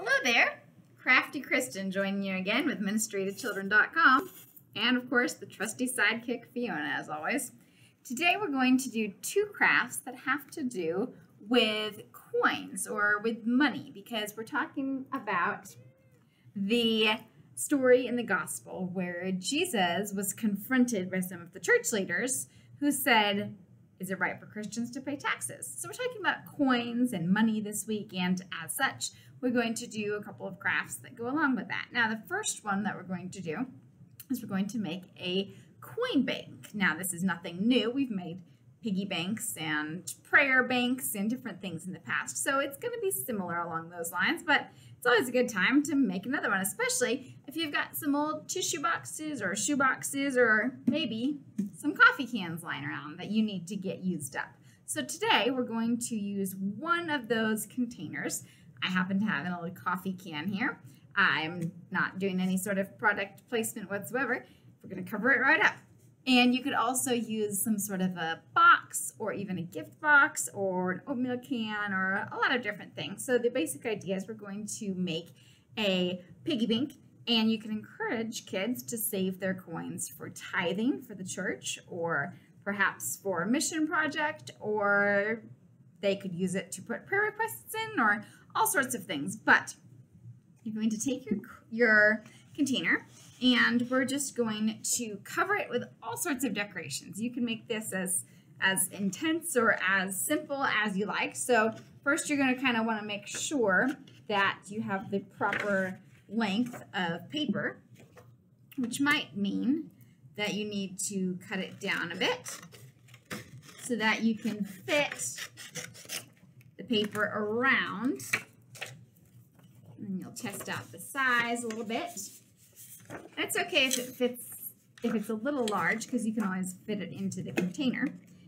Hello there, Crafty Kristen joining you again with ministrytochildren.com and of course the trusty sidekick Fiona as always. Today we're going to do two crafts that have to do with coins or with money because we're talking about the story in the gospel where Jesus was confronted by some of the church leaders who said, is it right for Christians to pay taxes? So we're talking about coins and money this week, and as such, we're going to do a couple of crafts that go along with that. Now, the first one that we're going to do is we're going to make a coin bank. Now, this is nothing new. We've made piggy banks and prayer banks and different things in the past. So it's going to be similar along those lines, but it's always a good time to make another one, especially if you've got some old tissue boxes or shoe boxes or maybe some coffee cans lying around that you need to get used up. So today we're going to use one of those containers. I happen to have an old coffee can here. I'm not doing any sort of product placement whatsoever. We're going to cover it right up. And you could also use some sort of a box or even a gift box or an oatmeal can or a lot of different things. So the basic idea is we're going to make a piggy bank and you can encourage kids to save their coins for tithing for the church or perhaps for a mission project or they could use it to put prayer requests in or all sorts of things. But you're going to take your, your container and we're just going to cover it with all sorts of decorations. You can make this as as intense or as simple as you like. So first you're going to kind of want to make sure that you have the proper length of paper, which might mean that you need to cut it down a bit so that you can fit the paper around. And you'll test out the size a little bit. That's okay if it fits, if it's a little large, because you can always fit it into the container.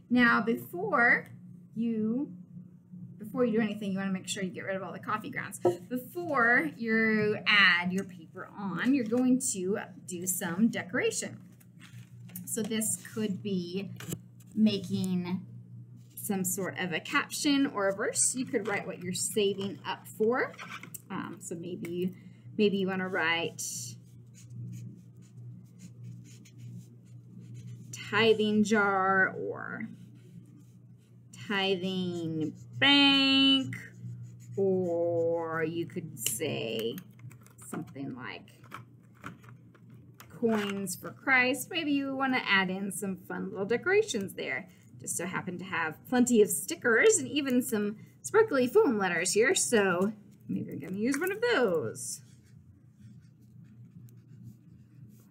Now, before you before you do anything, you want to make sure you get rid of all the coffee grounds. Before you add your paper on, you're going to do some decoration. So this could be making some sort of a caption or a verse. You could write what you're saving up for. Um, so maybe, maybe you want to write tithing jar or tithing bank or you could say something like coins for Christ. Maybe you want to add in some fun little decorations there. Just so happen to have plenty of stickers and even some sparkly foam letters here, so maybe you're going to use one of those.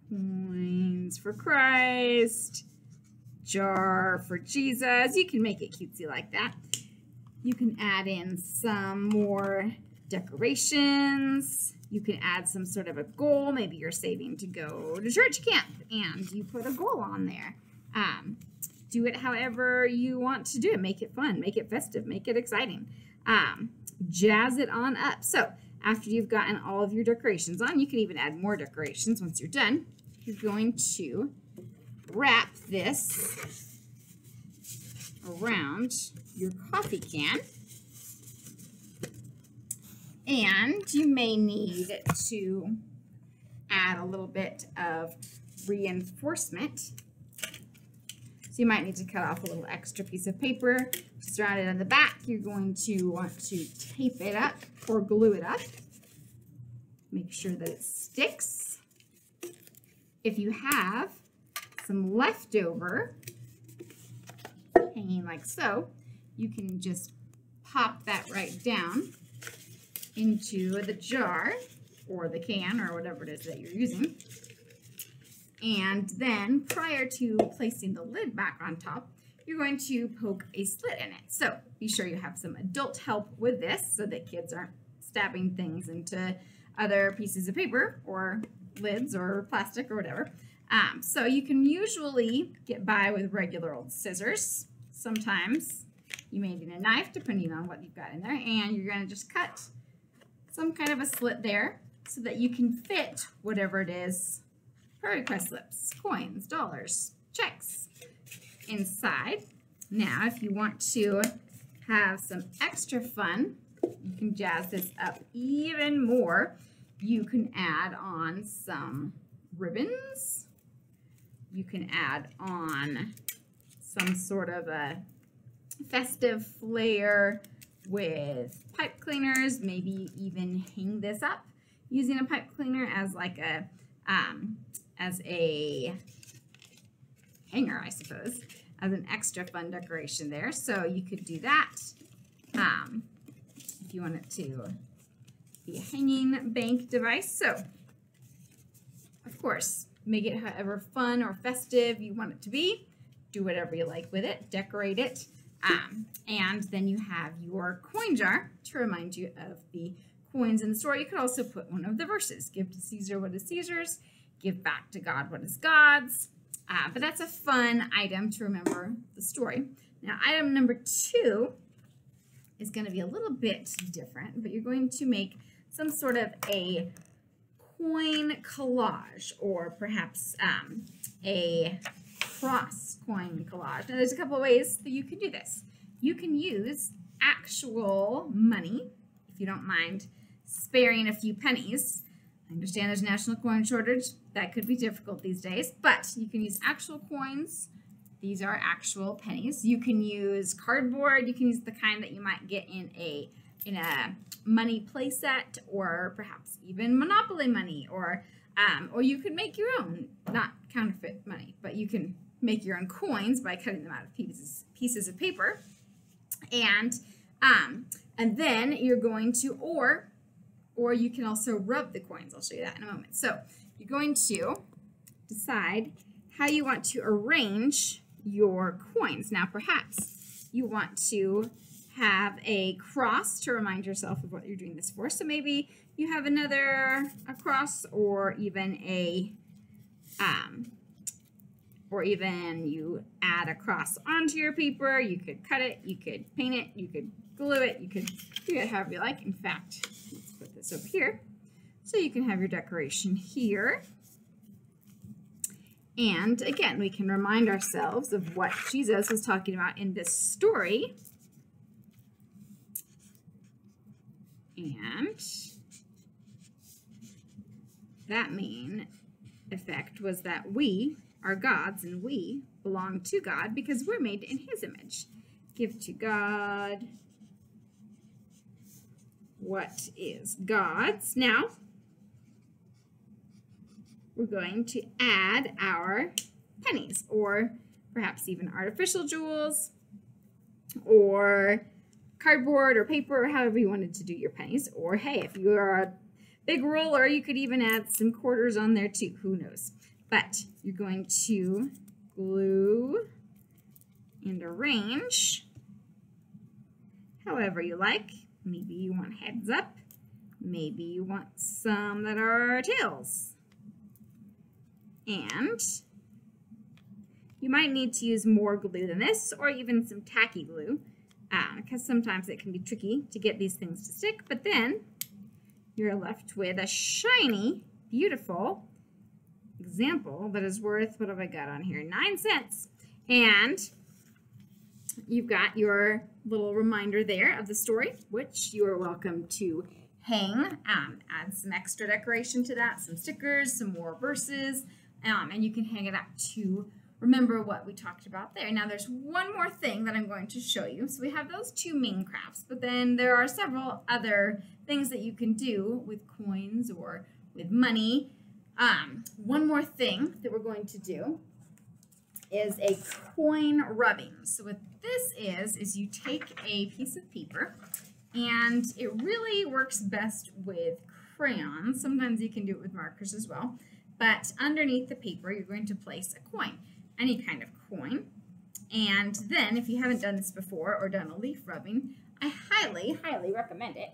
Coins for Christ jar for Jesus. You can make it cutesy like that. You can add in some more decorations. You can add some sort of a goal. Maybe you're saving to go to church camp and you put a goal on there. Um, do it however you want to do it. Make it fun, make it festive, make it exciting. Um, jazz it on up. So after you've gotten all of your decorations on, you can even add more decorations once you're done. You're going to wrap this around your coffee can. And you may need to add a little bit of reinforcement. You might need to cut off a little extra piece of paper, surround it on the back. You're going to want to tape it up or glue it up. Make sure that it sticks. If you have some leftover hanging like so, you can just pop that right down into the jar or the can or whatever it is that you're using. And then prior to placing the lid back on top, you're going to poke a slit in it. So be sure you have some adult help with this so that kids aren't stabbing things into other pieces of paper or lids or plastic or whatever. Um, so you can usually get by with regular old scissors. Sometimes you may need a knife depending on what you've got in there and you're going to just cut some kind of a slit there so that you can fit whatever it is, prayer request slips, coins, dollars, checks inside. Now if you want to have some extra fun you can jazz this up even more. You can add on some ribbons. You can add on some sort of a festive flair with pipe cleaners, maybe even hang this up using a pipe cleaner as like a um, as a hanger, I suppose, as an extra fun decoration there. So you could do that um, if you want it to be a hanging bank device. So, of course, make it however fun or festive you want it to be. Do whatever you like with it, decorate it. Um, and then you have your coin jar to remind you of the coins in the store. You could also put one of the verses. Give to Caesar what is Caesar's, give back to God what is God's. Uh, but that's a fun item to remember the story. Now, item number two is going to be a little bit different, but you're going to make some sort of a coin collage or perhaps um, a cross coin collage. Now, there's a couple of ways that you can do this. You can use actual money, if you don't mind sparing a few pennies. I understand there's a national coin shortage. That could be difficult these days, but you can use actual coins. These are actual pennies. You can use cardboard. You can use the kind that you might get in a in a money playset or perhaps even Monopoly money or um, or you could make your own, not counterfeit money, but you can make your own coins by cutting them out of pieces pieces of paper. And um, and then you're going to, or or you can also rub the coins. I'll show you that in a moment. So you're going to decide how you want to arrange your coins. Now, perhaps you want to have a cross to remind yourself of what you're doing this for. So maybe you have another a cross or even a um, or even you add a cross onto your paper. You could cut it, you could paint it, you could glue it, you could do it however you like. In fact, this over here. So you can have your decoration here. And again, we can remind ourselves of what Jesus was talking about in this story. And that main effect was that we are God's and we belong to God because we're made in his image. Give to God what is God's. Now, we're going to add our pennies or perhaps even artificial jewels or cardboard or paper or however you wanted to do your pennies. Or hey, if you are a big roller, you could even add some quarters on there too. Who knows? But you're going to glue and arrange however you like. Maybe you want heads up. Maybe you want some that are tails. And you might need to use more glue than this or even some tacky glue because uh, sometimes it can be tricky to get these things to stick. But then you're left with a shiny, beautiful example that is worth, what have I got on here? Nine cents. And you've got your little reminder there of the story, which you are welcome to hang. Um, add some extra decoration to that, some stickers, some more verses, um, and you can hang it up to remember what we talked about there. Now there's one more thing that I'm going to show you. So we have those two main crafts, but then there are several other things that you can do with coins or with money um, one more thing that we're going to do is a coin rubbing. So what this is, is you take a piece of paper and it really works best with crayons. Sometimes you can do it with markers as well. But underneath the paper, you're going to place a coin, any kind of coin. And then, if you haven't done this before or done a leaf rubbing, I highly, highly recommend it.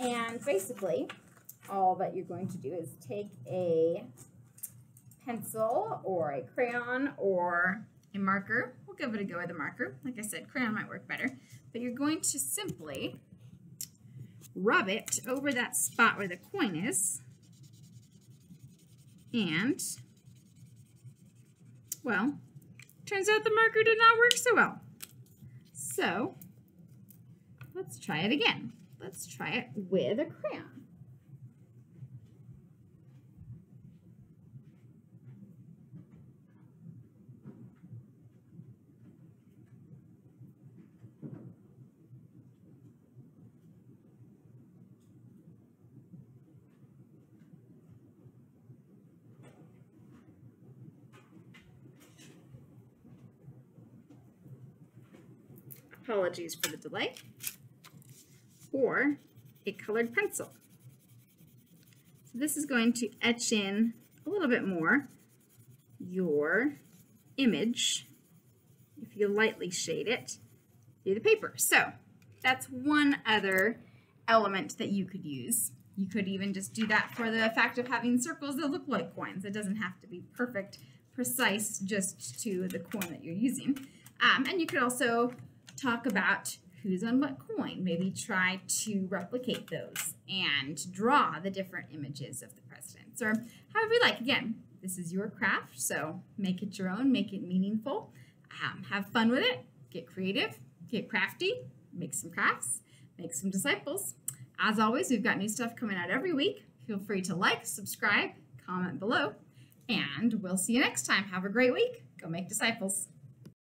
And basically, all that you're going to do is take a pencil or a crayon or a marker. We'll give it a go with a marker. Like I said, crayon might work better. But you're going to simply rub it over that spot where the coin is. And, well, turns out the marker did not work so well. So, let's try it again let's try it with a crayon. Apologies for the delay, or a colored pencil. So this is going to etch in a little bit more your image if you lightly shade it through the paper. So that's one other element that you could use. You could even just do that for the fact of having circles that look like coins. It doesn't have to be perfect, precise just to the coin that you're using. Um, and you could also talk about who's on what coin. Maybe try to replicate those and draw the different images of the presidents or however you like. Again, this is your craft, so make it your own, make it meaningful, um, have fun with it, get creative, get crafty, make some crafts, make some disciples. As always, we've got new stuff coming out every week. Feel free to like, subscribe, comment below, and we'll see you next time. Have a great week. Go make disciples.